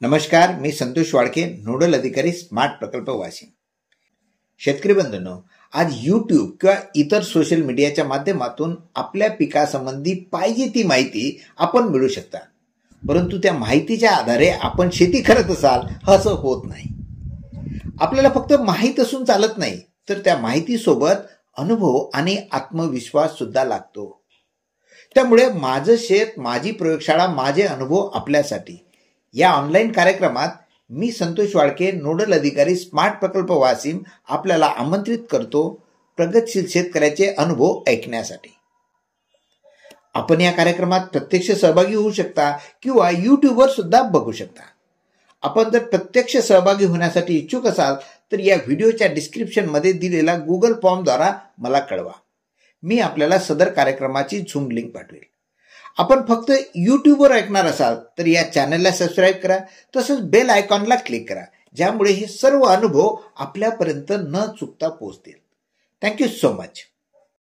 नमस्कार मी संतोष वाडके नोडल अधिकारी स्मार्ट प्रकल्प वाशिम. शेतकरी बंधूंनो आज यूट्यूब किंवा इतर सोशल मीडियाच्या माध्यमातून आपल्या पिकासंबंधी पाहिजे ती माहिती आपण मिळू शकता. परंतु त्या माहितीच्या आधारे आपण शेती करत असाल असं होत नाही. आपल्याला फक्त माहीत असून चालत नाही तर त्या माहितीसोबत अनुभव आणि आत्मविश्वास सुद्धा लागतो. त्यामुळे माझं शेत माझी प्रयोगशाळा माझे अनुभव आपल्यासाठी. या ऑनलाईन कार्यक्रमात मी संतोष वाळके नोडल अधिकारी स्मार्ट प्रकल्प वासिम आपल्याला आमंत्रित करतो प्रगतशील शेतकऱ्याचे अनुभव ऐकण्यासाठी. आपण या कार्यक्रमात प्रत्यक्ष सहभागी होऊ शकता किंवा युट्यूबवर सुद्धा बघू शकता. आपण जर प्रत्यक्ष सहभागी होण्यासाठी इच्छुक असाल तर या व्हिडिओच्या डिस्क्रिप्शनमध्ये दिलेला गुगल फॉर्मद्वारा मला कळवा. मी आपल्याला सदर कार्यक्रमाची झूम लिंक पाठवेल. आपण फक्त यूट्यूबवर ऐकणार असाल तर या चॅनलला सबस्क्राईब करा तसंच बेल आयकॉनला क्लिक करा ज्यामुळे हे सर्व अनुभव आपल्यापर्यंत न चुकता पोहोचतील. Thank you so much